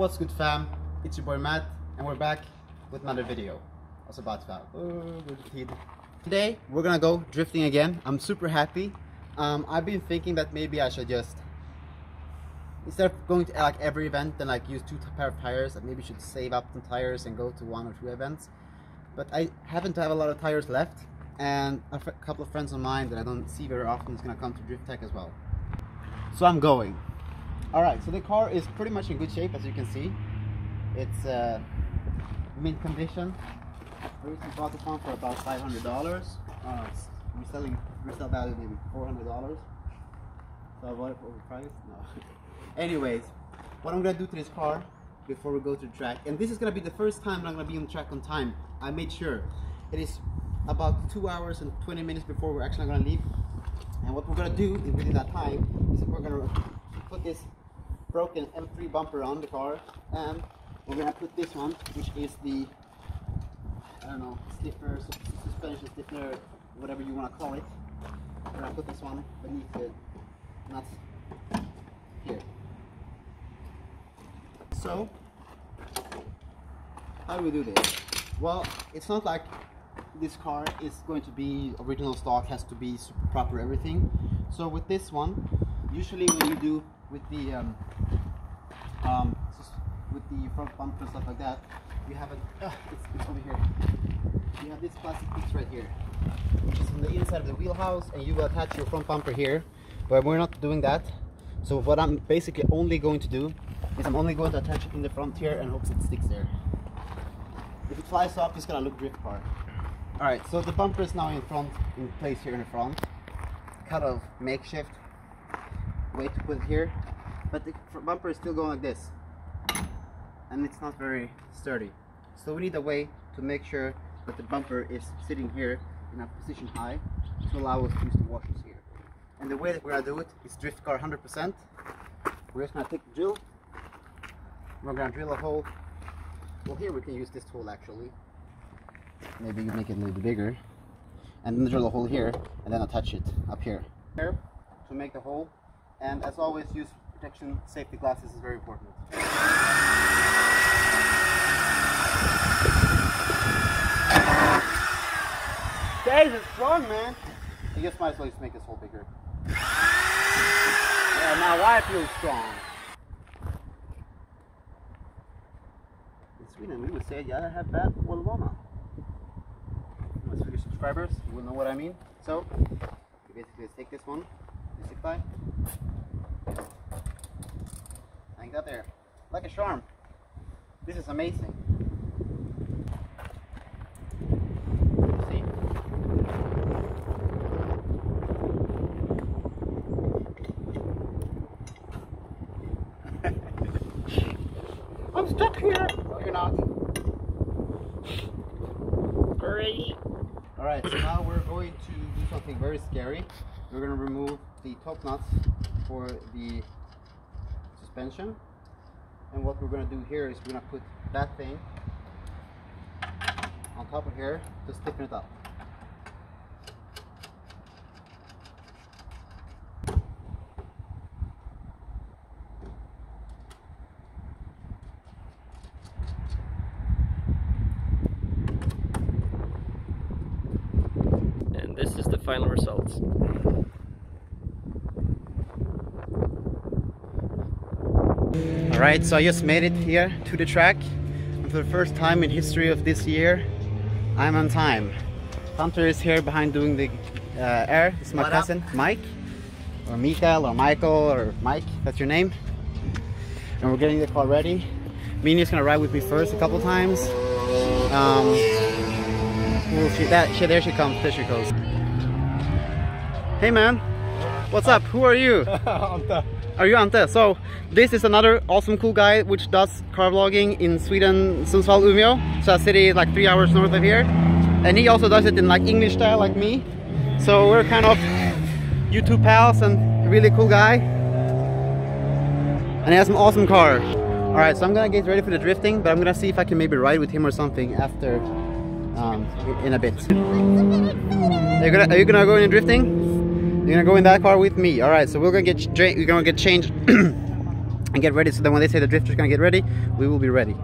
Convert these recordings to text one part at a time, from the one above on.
What's good fam? It's your boy Matt and we're back with another video. I was about to Today we're gonna go drifting again. I'm super happy. Um, I've been thinking that maybe I should just instead of going to like every event and like use two pair of tires, that maybe should save up some tires and go to one or two events. But I happen to have a lot of tires left and a couple of friends of mine that I don't see very often is gonna come to Drift Tech as well. So I'm going. All right, so the car is pretty much in good shape, as you can see. It's uh, mint condition. We recently bought this one for about $500. Uh, we're selling resale value maybe $400. So I bought it for overpriced? No. Anyways, what I'm gonna do to this car before we go to the track, and this is gonna be the first time I'm gonna be on the track on time. I made sure. It is about two hours and 20 minutes before we're actually gonna leave. And what we're gonna do within that time is we're gonna put this broken M3 bumper on the car and we're gonna put this one which is the I don't know stiffener suspension stiffener whatever you want to call it. We're gonna put this one beneath the nuts here. So how do we do this? Well it's not like this car is going to be original stock has to be proper everything. So with this one usually when you do with the um, um, with the front bumper and stuff like that, you have a, uh, it's, it's, over here. You have this plastic piece right here, which is on the inside of the wheelhouse, and you will attach your front bumper here. But we're not doing that. So what I'm basically only going to do is I'm only going to attach it in the front here and hope it sticks there. If it flies off, it's gonna look drift car. All right, so the bumper is now in front, in place here in the front. Kind of makeshift way to put it here. But the bumper is still going like this. And it's not very sturdy. So we need a way to make sure that the bumper is sitting here in a position high to allow us to use the washers here. And the way that we're gonna do it is drift car 100% we're just gonna take the drill. We're gonna drill a hole. Well here we can use this tool actually. Maybe you make it a little bit bigger. And then drill a hole here and then attach it up here. Here to make the hole and as always use protection safety glasses is very important. Guys, it's strong, man. I guess might as well just make this hole bigger. Yeah, now I feel strong. In Sweden, we would say, yeah, I have bad Volvona. My Swedish subscribers, you will know what I mean. So, you basically, let's take this one, this by got there. Like a charm. This is amazing. See? I'm stuck here. No, you're not. Great. Alright, so now we're going to do something very scary. We're going to remove the top nuts for the suspension and what we're going to do here is we're going to put that thing on top of here to stiffen it up and this is the final results Alright, so I just made it here to the track. And for the first time in history of this year, I'm on time. Hunter is here behind doing the uh, air. This is my what cousin, up? Mike. Or Mikael, or Michael, or Mike, that's your name. And we're getting the car ready. Mini's gonna ride with me first a couple times. Um, well, she, that, she, there she comes, there she goes. Hey man, what's up? Who are you? Are you Ante? So this is another awesome cool guy which does car vlogging in Sweden, Sundsvall, Umeå. So a city like three hours north of here. And he also does it in like English style like me. So we're kind of YouTube pals and really cool guy. And he has an awesome car. Alright, so I'm gonna get ready for the drifting, but I'm gonna see if I can maybe ride with him or something after um, in a bit. Are you gonna, are you gonna go in drifting? You're gonna go in that car with me. All right, so we're gonna get we're gonna get changed and get ready so that when they say the drifter's gonna get ready, we will be ready.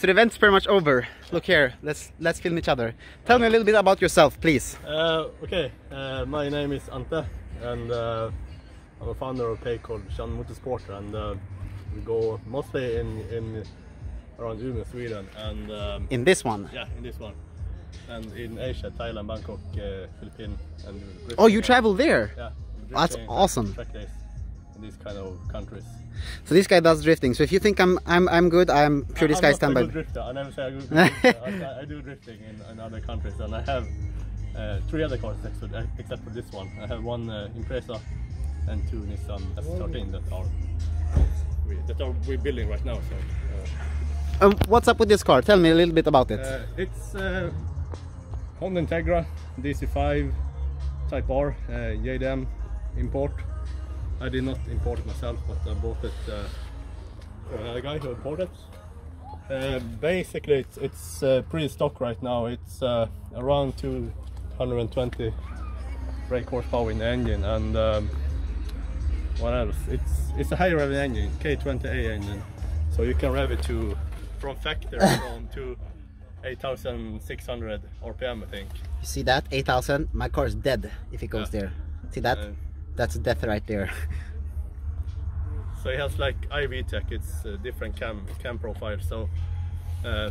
So the event's pretty much over. Look here, let's let's film each other. Tell me a little bit about yourself, please. Uh, okay, uh, my name is Ante, and uh, I'm a founder of a page called Chun Motorsport, and uh, we go mostly in in around Umeå, Sweden, and um, In this one. yeah, in this one, and in Asia, Thailand, Bangkok, uh, Philippines, and Oh, you travel there. Yeah, That's awesome. These kind of countries. So this guy does drifting. So if you think I'm I'm I'm good, I'm sure this I'm guy not stand a drifter. I never say I'm good drifter. I, I do drifting in, in other countries, and I have uh, three other cars except, except for this one. I have one uh, Impreza and two Nissan S13 that are we, that are we building right now. So Um, what's up with this car? Tell me a little bit about uh, it. uh, it's uh, Honda Integra DC5 Type R uh, JDM import. I did not import it myself, but I bought it uh, from another guy who imported it. Uh, basically, it's, it's uh, pretty stock right now. It's uh, around 220 brake horsepower in the engine, and um, what else? It's it's a high revving engine, K20A engine, so you can rev it to from factory from to 8,600 RPM, I think. You see that? 8,000. My car is dead if it goes Yeah. there. See that? Uh, That's death right there. So it has like i-VTEC, it's a different cam cam profile, so uh,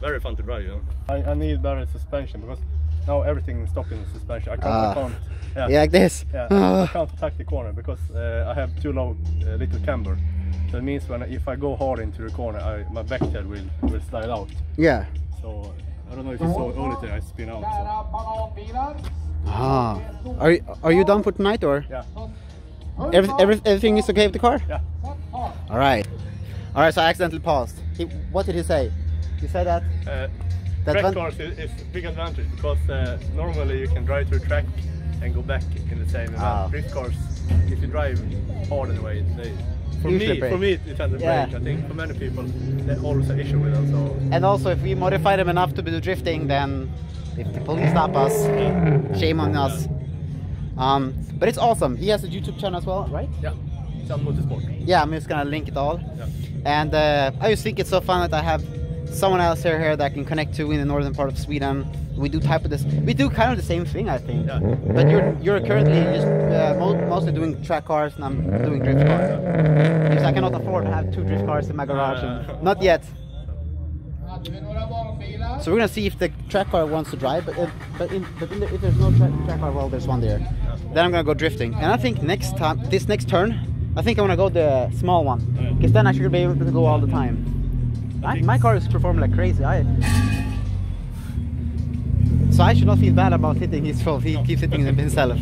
very fun to drive. You know. I, I need better suspension because now everything is stock in the suspension. I can't, Ah. I can't yeah, Yeah, like this. yeah, Ah. I can't attack the corner because uh, I have too low uh, little camber. That means when I, if I go hard into the corner, I, my back tail will will slide out. Yeah. So uh, I don't know if you saw earlier I spin out. So, Ah. Are you, are you done for tonight or? yeah, Every, every, everything is okay with the car? yeah. All right. All right. So I accidentally paused. He, what did he say? He said that. Uh, That track cars is, is a big advantage because uh, normally you can drive to a track and go back in the same Ah. amount. Drift cars, if you drive hard in a way, they, for Usually me, break. for me it tends to Yeah. break. I think for many people, they always an issue with them. So And also, if we modify them enough to do drifting, then if the police stop us, shame on us. Um, but it's awesome. He has a YouTube channel as well, right? yeah, Motorsport. Yeah, I'm just gonna link it all. Yeah. And uh, I just think it's so fun that I have someone else here, here that I can connect to in the northern part of Sweden. We do type of this. We do kind of the same thing, I think. Yeah. But you're you're currently just uh, mo- mostly doing track cars, and I'm doing drift cars. Because I cannot afford to have two drift cars in my garage. and- Uh. not yet. So we're gonna see if the track car wants to drive, but if, but, in, but in the, if there's no tra- track car, well, there's one there. Then I'm gonna go drifting, and I think next time, this next turn, I think I wanna go the small one, because then I should be able to go all the time. I, my car is performing like crazy. I. So I should not feel bad about hitting his fault. He keeps hitting himself.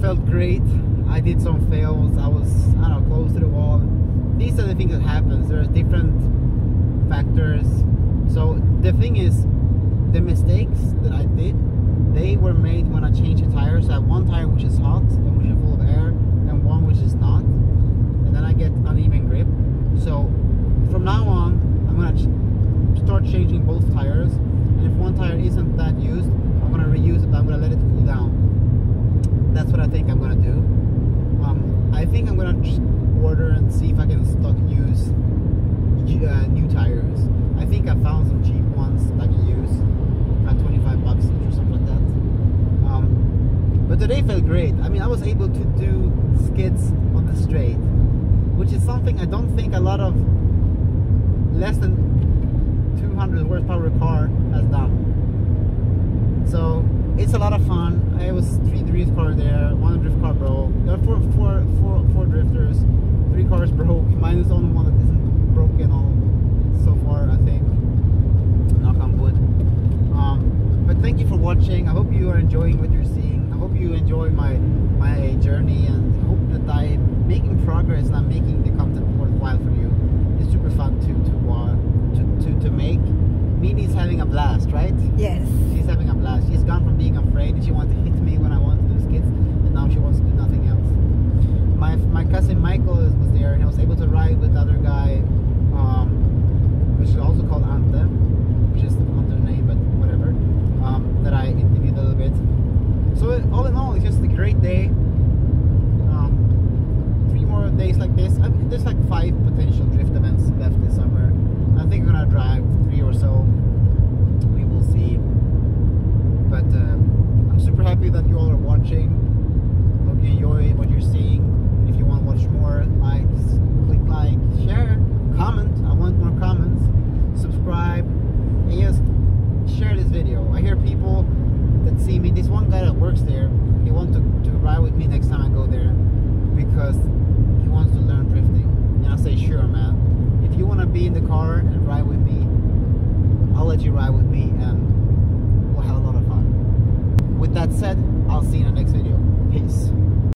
Felt great. I did some fails. I was, I don't know, close to the wall. These are the things that happens. There are different factors. So the thing is, the mistakes that I did, they were made when I changed the tires. So I have one tire which is hot and which is full of air, and one which is not. And then I get uneven grip. So from now on, I'm gonna ch- start changing both tires. And if one tire isn't that used, I'm gonna reuse it. I'm gonna let it cool down. That's what I think I'm gonna do. Um, I think I'm gonna order and see if I can stock use uh, new tires. I think I found some cheap ones that I can use, about 25 bucks or something like that. Um, but today felt great. I mean, I was able to do skids on the straight, which is something I don't think a lot of less than 200 horsepower car has done. So it's a lot of fun. I was three drift car there, one drift car broke. There are four, four, four, four drifters. Three cars broke. Mine is the only one that isn't broken all so far, I think. Knock on wood. Um, but thank you for watching. I hope you are enjoying what you're seeing. I hope you enjoy my my journey and hope that I'm making progress and I'm making the content worthwhile for you. It's super fun to to uh, to, to, to make. Mimi's having a blast, right? Yes. She's having a blast. She's gone from being afraid and she wanted to hit me